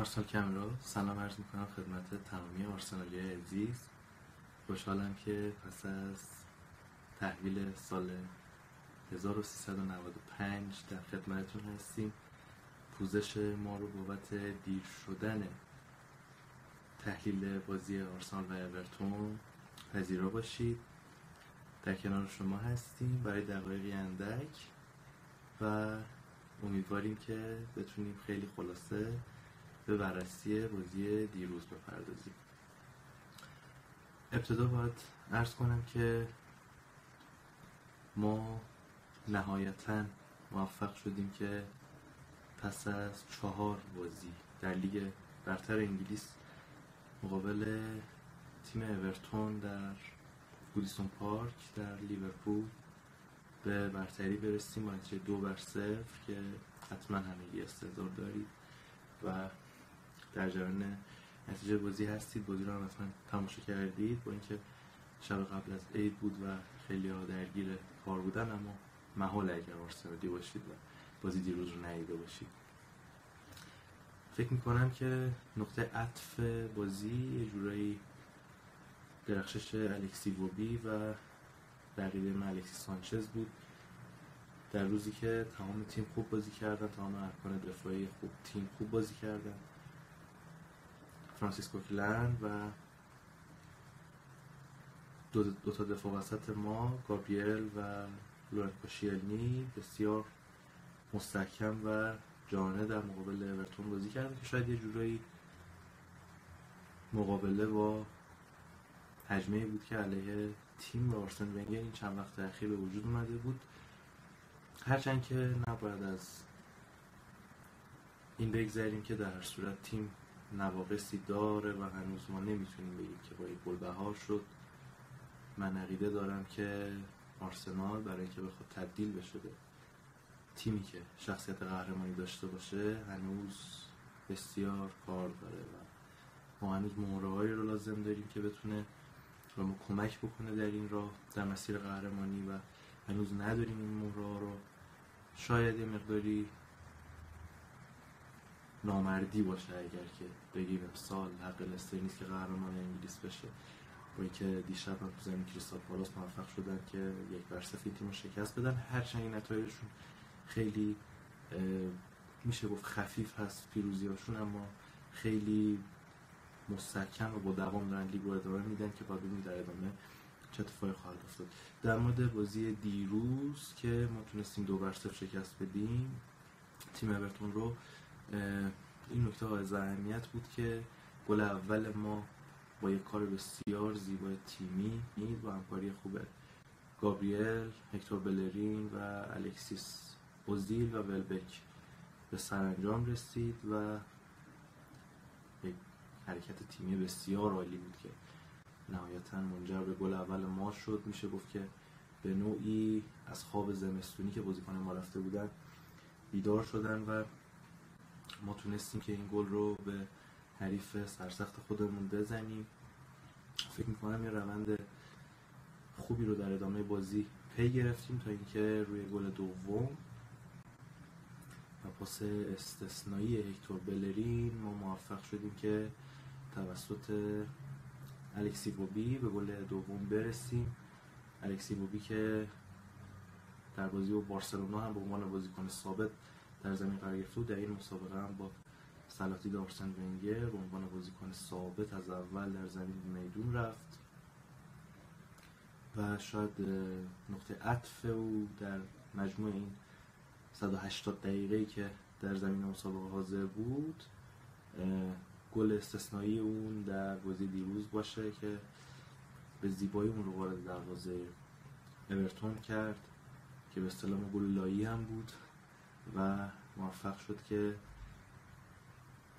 آرسنال کمرا سلام عرض می‌کنم خدمت تمامی آرسنالی عزیز. خوشحالم که پس از تحویل سال 1395 در خدمتتون هستیم. پوزش ما رو بابت دیر شدن تحلیل بازی آرسنال و اورتون پذیرا باشید. در کنار شما هستیم برای دقایقی اندک و امیدواریم که بتونیم خیلی خلاصه به بررسی بازی دیروز بپردازیم. ابتدا باید ارز کنم که ما نهایتا موفق شدیم که پس از چهار بازی در لیگ برتر انگلیس مقابل تیم اورتون در گودیسون پارک در لیورپول به برتری برسیم. با دو بر صفر که حتما همگی استعدار دارید و در جریان نتیجه بازی هستید. بازی رو هم حتما تماشا کردید با اینکه شب قبل از عید بود و خیلی ها درگیر کار بودن اما محال اگر آرسنالی باشید و بازی دیروز رو ندیده باشید. فکر می‌کنم که نقطه عطف بازی یه جورایی درخشش الکس ایووبی و بقیه من الکسیس سانچز بود. در روزی که تمام تیم خوب بازی کردن تمام ارکان دفاعی خوب تیم خوب بازی کردن. فرانسیس کوکلن و دو, دو تا دفاع وسط ما گابریل و لورنت کوشیلنی بسیار مستحکم و جانه در مقابل اورتون بازی کردن که شاید یه جورایی مقابله با حجمه بود که علیه تیم و آرسن ونگر این چند وقت اخیر به وجود اومده بود. هرچند که نباید از این بگذاریم که در هر صورت تیم نواقصی داره و هنوز ما نمی‌تونیم بگیم که با یک گل بهار شد. من عقیده دارم که آرسنال برای اینکه بخواد تبدیل بشه به تیمی که شخصیت قهرمانی داشته باشه هنوز بسیار کار داره و ما هنوز مهرهایی رو لازم داریم که بتونه و ما کمک بکنه در این راه در مسیر قهرمانی و هنوز نداریم این مهره رو. شاید یه مقداری نامردی باشه اگر که بگیم امسال حق لستر نیست که قهرمان انگلیس بشه. با اینکه دیشب هم تو زمین کریستال پالاس موفق شدن که یک بر صفر تیم رو شکست بدن هرچند نتایجشون خیلی میشه گفت خفیف هست پیروزیاشون اما خیلی مستحکم و با دوام دارن لیگ رو ادامه میدن که باید در ادامه چه اتفاقی خواهد افتاد. در مورد بازی دیروز که ما تونستیم دو بر صفر شکست بدیم تیم اورتون رو این نکته های اهمیت بود که گل اول ما با یک کار بسیار زیبای تیمی با همکاری خوب گابریل، هکتور بلرین و الکسیس اوزیل و ولبک به سرانجام رسید و یک حرکت تیمی بسیار عالی بود که نهایتا منجر به گل اول ما شد. میشه گفت که به نوعی از خواب زمستونی که بازیکن ما رفته بودن بیدار شدن و ما تونستیم که این گل رو به حریف سرسخت خودمون بزنیم. فکر می‌کنم یه روند خوبی رو در ادامه بازی پی گرفتیم تا اینکه روی گل دوم و پاس استثنایی هکتور بلرین ما موفق شدیم که توسط الکسی بوبی به گل دوم برسیم. الکسی بوبی که در بازی با بارسلونا هم به عنوان بازیکن ثابت در زمین قرار گرفته در این مسابقه هم با سلاتی دارسن ونگر به عنوان بازیکن ثابت از اول در زمین میدون رفت و شاید نقطه عطف او در مجموع این 180 دقیقه که در زمین مسابقه حاضر بود گل استثنایی اون در بازی دیروز باشه که به زیبایی اون رو وارد دروازه اورتون کرد که به اصطلاح گل لایی هم بود. و موفق شد که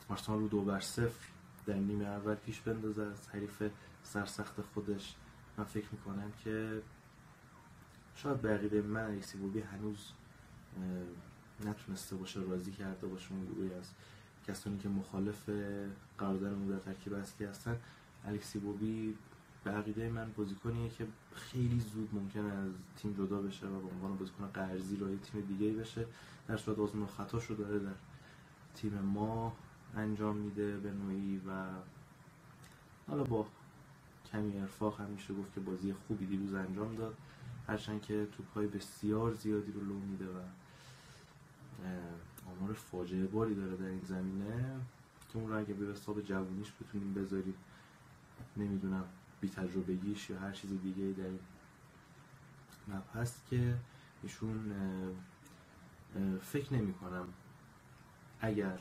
آرسنال رو دو بر صفر در نیمه اول پیش بندازه. از حریف سرسخت خودش من فکر می‌کنم که شاید به من ایسی بوبی هنوز نتونسته باشه راضی کرده باشه اون گروهی از کسانی که مخالف قرارداد در ترکیب اصلی هستن. الکسی بوبی به عقیده من بازیکنیه که خیلی زود ممکنه از تیم جدا بشه و به عنوان بازیکن قرضی راه تیم دیگه بشه. در صورت آزمون خطا شده داره در تیم ما انجام میده به نوعی و حالا با کمی ارفاق هم میشه گفت که بازی خوبی دیروز انجام داد. هرچند که توپ های بسیار زیادی رو لو میده و آمار فاجعه باری داره در این زمینه. که اون رو اگه به حساب جوونیش بتونیم بذاریم. نمی‌دونم. بی تجربگیش یا هر چیز دیگه در این هست که ایشون فکر نمی کنم اگر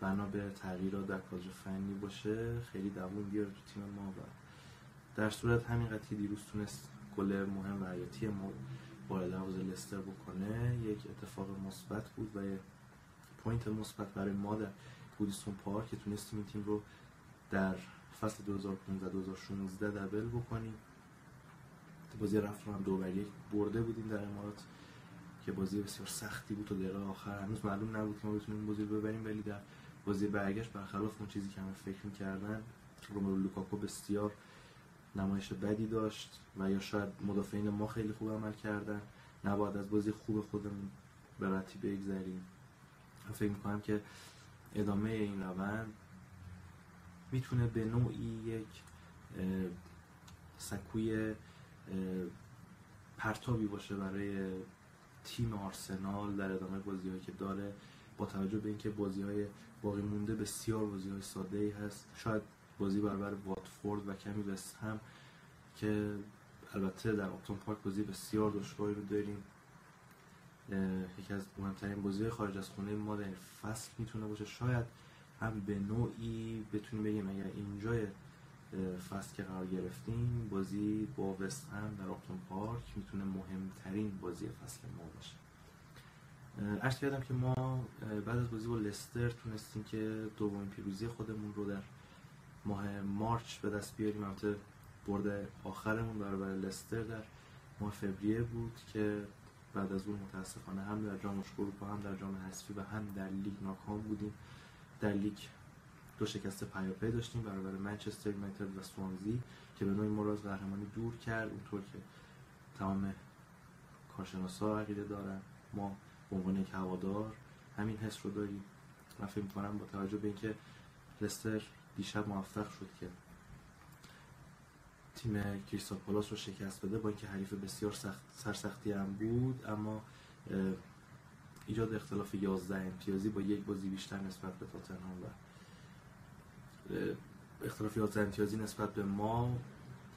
بنا به تغییرات در کادر فنی باشه خیلی دوون بیاره تو تیم ما و در صورت همین قضیه دیروز تونست گل مهم و حیاتی ما با لحاظ لستر بکنه یک اتفاق مثبت بود و یک point مثبت برای ما در گودیسون پارک که تونستیم این تیم رو در فصل 2015 2016 double بکنیم. بازی رفت رو هم دو بر یک برده بودیم در امارات که بازی بسیار سختی بود تا دقیقه آخر هنوز معلوم نبود که ما بتونیم بازی رو ببریم ولی در بازی برگشت برخلاف اون چیزی که همه فکر می‌کردن روملو لوکاکو بسیار نمایش بدی داشت و یا شاید مدافعین ما خیلی خوب عمل کردن. نباید از بازی خوب خودمون به رتی بگذریم. فکر می‌کنم که ادامه این روند می‌تونه به نوعی یک سکوی پرتابی باشه برای تیم آرسنال در ادامه بازی که داره با توجه به اینکه بازی های باقی مونده بسیار بازی های ساده ای هست. شاید بازی برابر واتفورد و کمی بست هم که البته در آپتون پارک بازی بسیار دشواری رو داریم. یکی از مهمترین بازی خارج از خونه ما در فصل می‌تونه باشه. شاید هم به نوعی بتونیم بگیم اگر اینجای فصل که قرار گرفتیم بازی با وست هم در آپتون پارک می‌تونه مهمترین بازی فصل ما باشه. ارز کردم که ما بعد از بازی با لستر تونستیم که دومین پیروزی خودمون رو در ماه مارچ به دست بیاریم. البته برد آخرمون برابر لستر در ماه فوریه بود که بعد از اون متاسفانه هم در جام اروپا هم در جام حذفی و هم در لیگ ناکام بودیم. در لیگ دو شکست پیاپی داشتیم برابر منچستر یونایتد و سوانزی که به نوعی ما رو از قهرمانی دور کرد اونطور که تمام کارشناسا عقیده دارن. ما به عنوان یک هوادار همین حس رو داریم من فکر می‌کنم با توجه به اینکه لستر دیشب موفق شد که تیم کریستال پالاس رو شکست بده با اینکه حریف بسیار سخت سرسختی هم بود اما ایجاد اختلاف 11 امتیازی با یک بازی بیشتر نسبت به تاتنهام و اختلاف 11 امتیازی نسبت به ما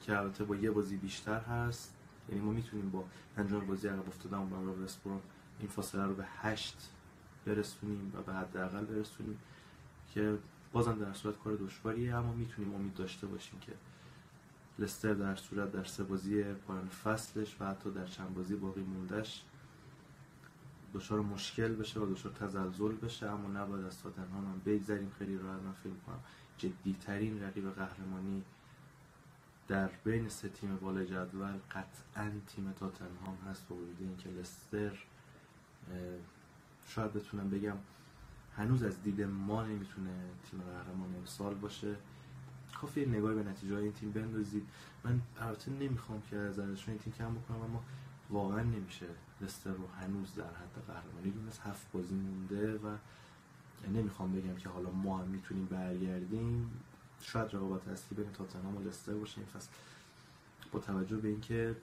که البته با یه بازی بیشتر هست. یعنی ما می‌تونیم با انجام بازی عقب افتادن برای وستبروم این فاصله رو به 8 برسونیم و به حداقل برسونیم که بازم در صورت کار دشواریه اما می‌تونیم امید داشته باشیم که لستر در صورت در سه بازی پایان فصلش و حتی در چند بازی باقی موندهش دچار مشکل بشه و دچار تزلزل بشه اما نباید از تاتنهام هم بگذریم. خیلی راحت من فکر کنم جدیترین رقیب قهرمانی در بین سه تیم بالای جدول قطعا تیم تاتنهام هست با وجود اینکه لستر شاید بتونم بگم هنوز از دید ما نمی‌تونه تیم قهرمان امسال باشه. کافی نگاه به نتیجه این تیم بندازید. من البته نمی‌خوام که از این تیم کم بکنم اما واقعا نمیشه. لستر رو هنوز در حد قهرمانی دونست هفت بازی مونده و نمی‌خوام بگم که حالا ما هم می‌تونیم برگردیم. شاید رقابت اصلی بین تاتنهام و لستر باشه. این فصل با توجه به اینکه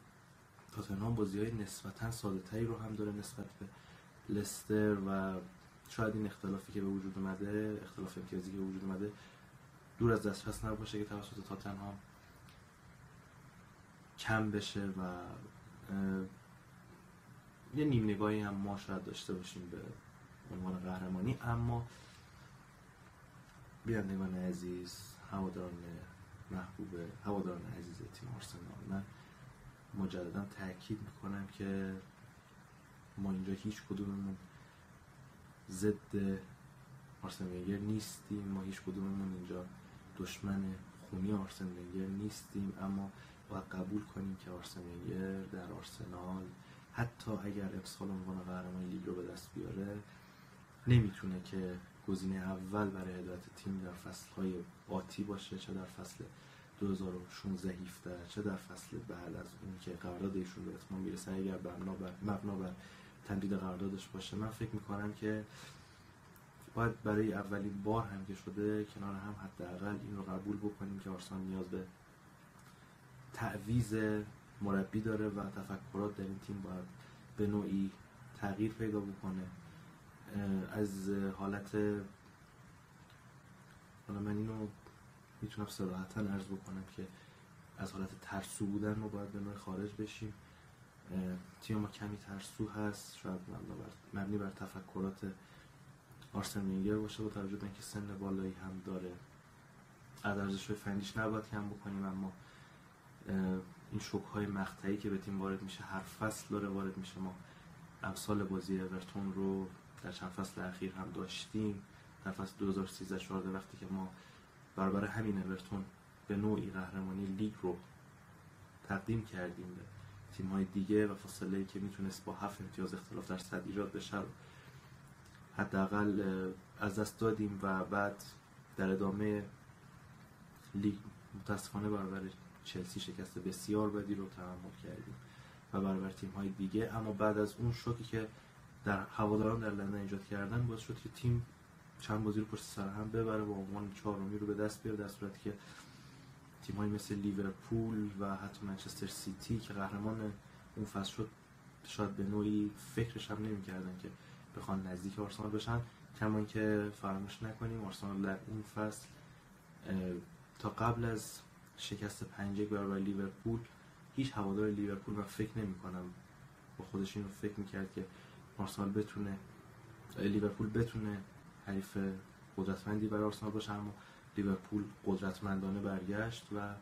تاتنهام بازی های نسبتا ساده رو هم داره نسبت به لستر و شاید این اختلافی که به وجود اومده اختلاف امتیازی که به وجود اومده دور از دسترس نباشه که توسط تاتنهام کم بشه و یه نیم نگاهی هم ما شاید داشته باشیم به عنوان قهرمانی اما بینندگان عزیز هواداران محبوب هواداران عزیز تیم آرسنال من مجددا تاکید می‌کنم که ما اینجا هیچ کدوممون ضد آرسن ونگر نیستیم ما هیچ کدوممون اینجا دشمن خونی آرسن ونگر نیستیم اما باید قبول کنیم که آرسن ونگر در آرسنال حتی اگر امسال عنوان قهرمان لیگ رو به دست بیاره نمی‌تونه که گزینه اول برای هدایت تیم در فصل های آتی باشه چه در فصل 2016 17 چه در فصل بعد از اون که قرارداد ایشون به اتمام می‌رسه. اگر مبنا بر مبنا بر تمدید قراردادش باشه من فکر می‌کنم که باید برای اولین بار هم که شده کنار هم حداقل این رو قبول بکنیم که آرسنال نیاز به تعویز مربی داره و تفکرات در این تیم باید به نوعی تغییر پیدا بکنه. از حالت حالا من اینو می‌تونم صراحتا عرض بکنم که از حالت ترسو بودن ما باید به نوع خارج بشیم. تیم ما کمی ترسو هست شاید مبنی بر تفکرات آرسن وینگر باشه با توجه به اینکه سن بالایی هم داره. از ارزش فنیش نباید کم بکنیم اما این شوک های مقطعی که به تیم وارد میشه هر فصل داره وارد میشه. ما امسال بازی اورتون رو در چند فصل اخیر هم داشتیم. در فصل 2013 14 وقتی که ما برابر همین اورتون به نوعی قهرمانی لیگ رو تقدیم کردیم به تیم های دیگه و فاصله که می‌تونست با هفت امتیاز اختلاف در صد ایجاد بشه حداقل از دست دادیم و بعد در ادامه لیگ متاسفانه برابر چلسی شکست بسیار بدی رو تحمل کردیم و برابر تیم های دیگه. اما بعد از اون شوکی که در هواداران در لندن ایجاد کردن باعث شد که تیم چند بازی رو پشت سر هم ببره و عنوان چهارمی رو به دست بیاره در صورتی که تیم های مثل لیورپول و حتی منچستر سیتی که قهرمان اون فصل شد شاید به نوعی فکرش هم نمی‌کردن که بخوان نزدیک آرسنال بشن. کما که فراموش نکنیم آرسنال در اون فصل تا قبل از شکست پنجک برابر لیورپول. هیچ هوادار لیورپول و فکر نمی کنم با خودش اینو فکر می‌کرد که آرسنال بتونه لیورپول بتونه حریف قدرتمندی برای آرسنال باشه اما لیورپول قدرتمندانه برگشت و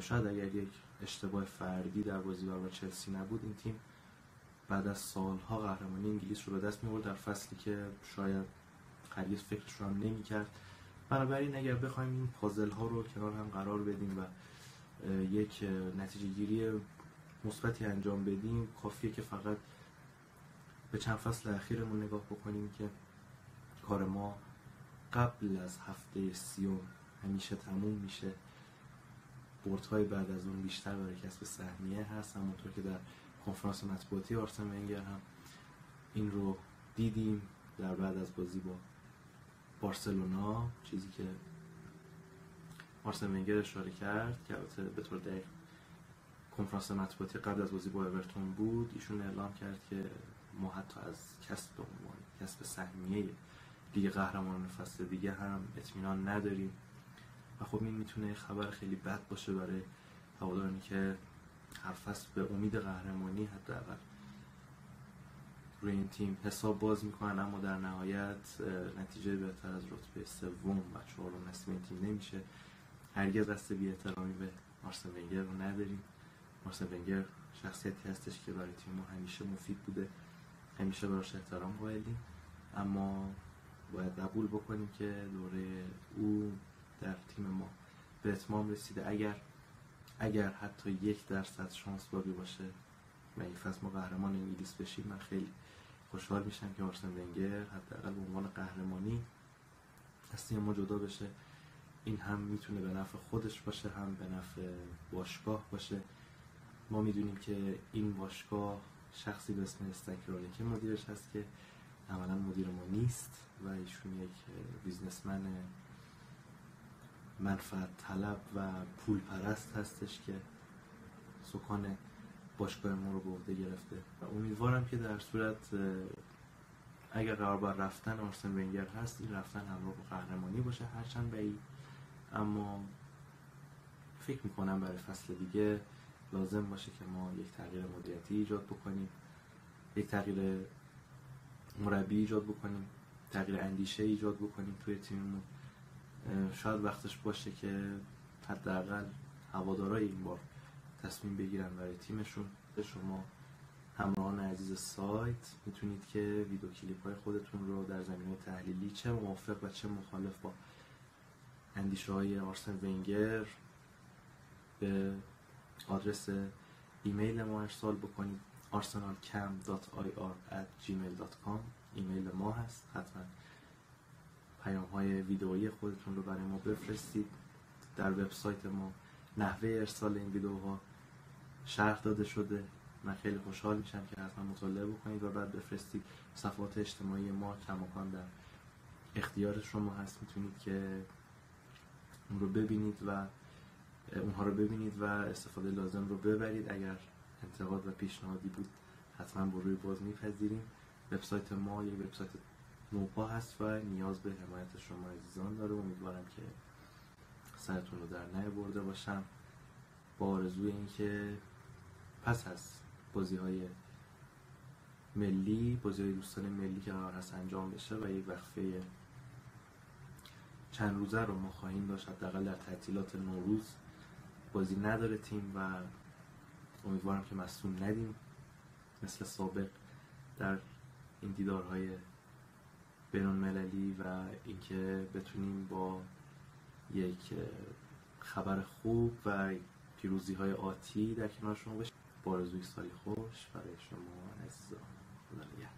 شاید اگر یک اشتباه فردی در بازی برابر چلسی نبود این تیم بعد از سالها قهرمانی انگلیس رو به دست می در فصلی که شاید هرگز فکرش رو هم نمی کرد. بنابراین اگر بخوایم این پازل ها رو کنار هم قرار بدیم و یک نتیجه گیری مثبتی انجام بدیم کافیه که فقط به چند فصل اخیرمون نگاه بکنیم که کار ما قبل از هفته سیوم همیشه تموم میشه. های بعد از اون بیشتر برای کسب سهمیه هست همونطور که در کنفرانس مطبوعاتی آرسن ونگر هم این رو دیدیم در بعد از بازی با بارسلونا چیزی که آرسن ونگر اشاره کرد که البته به طور دقیق کنفرانس مطبوعاتی قبل از بازی با اورتون بود ایشون اعلام کرد که ما حتی از کسب عنوان کسب سهمیه لیگ قهرمانان فصل دیگه هم اطمینان نداریم. و خب این می‌تونه خبر خیلی بد باشه برای هوادارانی که هر فصل به امید قهرمانی حداقل روی این تیم حساب باز می‌کنن اما در نهایت نتیجه بهتر از رتبه سوم و چهارم نصیب این تیم نمیشه. هرگز دست بی احترامی به آرسن ونگر رو نداریم. آرسن ونگر شخصیتی هستش که برای تیم ما همیشه مفید بوده. همیشه براش احترام قائلیم. اما باید قبول بکنیم که دوره او در تیم ما به اتمام رسیده. اگر اگر حتی یک درصد شانس بابی باشه و این فصل ما قهرمان انگلیس بشیم من خیلی خوشحال میشم که آرسن ونگر حداقل به عنوان قهرمانی از ما جدا بشه. این هم می‌تونه به نفع خودش باشه هم به نفع باشگاه باشه. ما می‌دونیم که این باشگاه شخصی به اسم استکرالی که مدیرش هست که عملا مدیر ما نیست و ایشون یک بیزنسمن منفعت طلب و پول پرست هستش که سکان باشگاه ما رو به عهده گرفته. و امیدوارم که در صورت اگر قرار بر رفتن آرسن ونگر هست این رفتن همراه با قهرمانی باشه هرچند بعید. اما فکر می‌کنم برای فصل دیگه لازم باشه که ما یک تغییر مدیریتی ایجاد بکنیم یک تغییر مربی ایجاد بکنیم تغییر اندیشه ایجاد بکنیم توی تیممون. شاید وقتش باشه که حداقل هوادارای این بار تصمیم بگیرن برای تیمشون. شما همراهان عزیز سایت می‌تونید که ویدیو کلیپ های خودتون رو در زمینه تحلیلی چه موافق و چه مخالف با اندیشه های آرسن ونگر به آدرس ایمیل ما ارسال بکنید. arsenalcam.ir@gmail.com ایمیل ما هست. حتما پیام های ویدئویی خودتون رو برای ما بفرستید. در وبسایت ما نحوه ارسال این ویدئوها شرح داده شده. من خیلی خوشحال میشم که حتما مطالعه بکنید و بعد بفرستید. صفحات اجتماعی ما کماکان در اختیار شما هست. می‌تونید که اون رو ببینید و اونها رو ببینید و استفاده لازم رو ببرید. اگر انتقاد و پیشنهادی بود حتما با روی باز میپذیریم. وبسایت ما یک وبسایت نوپا هست و نیاز به حمایت شما عزیزان داره. امیدوارم که سرتون رو در برده باشم. با آرزوی اینکه پس از بازی های ملی بازی های دوستان ملی که قرار هست انجام بشه و یک وقفه چند روزه رو ما خواهیم داشت حداقل در تعطیلات نوروز. بازی نداره تیم و امیدوارم که مصوم ندیم. مثل سابق در این دیدارهای بینون مللی و اینکه بتونیم با یک خبر خوب و پیروزی های آتی در کنار شما باشیم با سالی خوش برای شما عزیزان. خدا